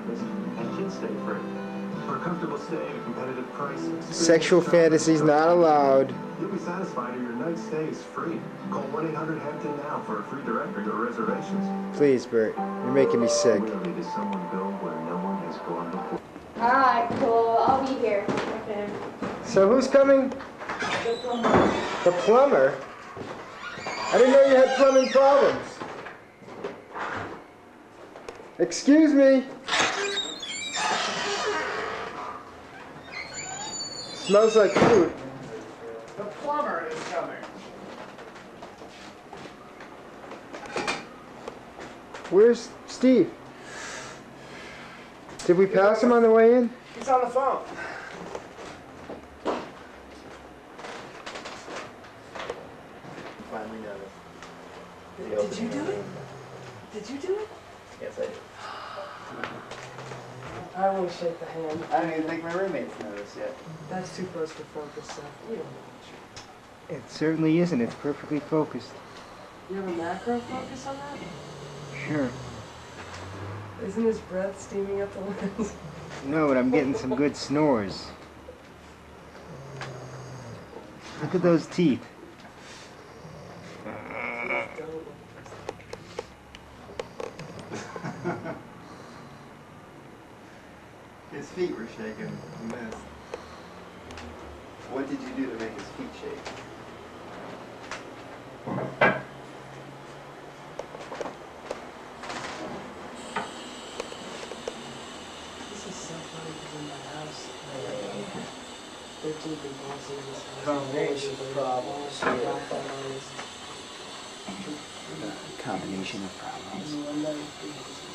breakfast, and kids stay free. For a comfortable stay at a competitive price. Sexual fantasies not allowed. You'll be satisfied or your night stay is free. Call 1-800-HAMPTON now for a free directory or reservations. Please, Bert. You're making me sick. Rarely does someone go where no one has gone before. Alright, cool. I'll be here. Okay. So who's coming? The plumber? I didn't know you had plumbing problems. Excuse me. Smells like food. The plumber is coming. Where's Steve? Did we pass him on the way in? He's on the phone. Finally got it. Did you do it? Did you do it? Yes, I did. I won't shake the hand. I don't even think my roommates noticed yet. That's too close to focus, so you don't know. It certainly isn't. It's perfectly focused. You have a macro focus on that? Sure. Isn't his breath steaming up the lens? No, but I'm getting some good snores. Look at those teeth. His feet were shaking. He missed. What did you do to make his feet shake? This is so funny because in my house, uh, they're too big bosses in this house. Combination of problems here. Black and honest. Combination of problems.